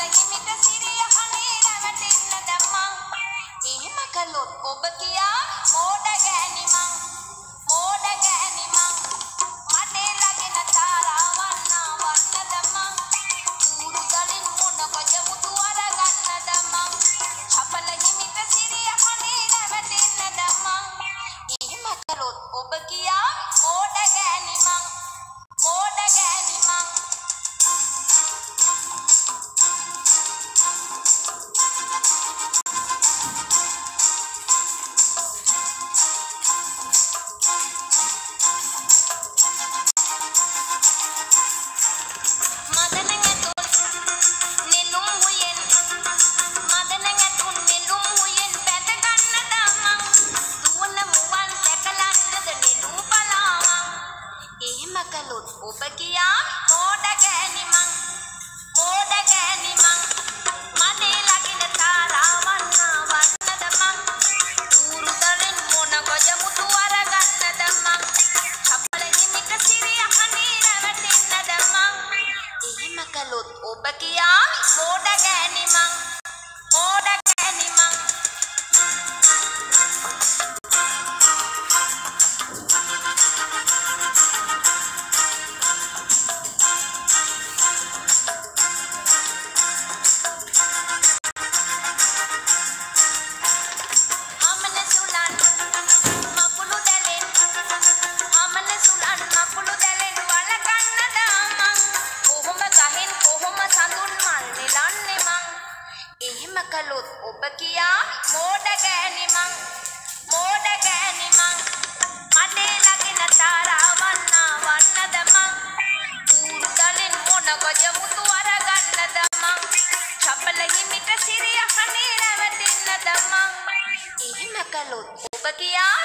කළ හිමිට සිරිය අනේ රැවටෙන්න දැම්මා. එහෙම කළොත් ඔබ කිය ඔබ කියා මෝඩ ගෑණි මං මෝඩ ගෑණි මං. මනේ ලගින තාරාවන්නා වන්නද මං? ඌරු දලෙන් මොන ගොජ මුතු අරගන්නද මං? චපල හිමිට සිරිය කනේ රැවටෙන්නද මං? එහෙම කළොත් ඔබ කියා මෝඩ ගෑණි මං. කළොත් ඔබ කියා මෝඩ ගෑණි මං මෝඩ ගෑණි මං මඩේ ලගෙන තාරාවන්නා වන්නද මං ඌරු දලෙන් මොන ගොජ මුතු අරගන්නද මං චපල හිමිට සිරිය කනේ රැවටෙන්නද මං එහෙම කළොත් ඔබ කියා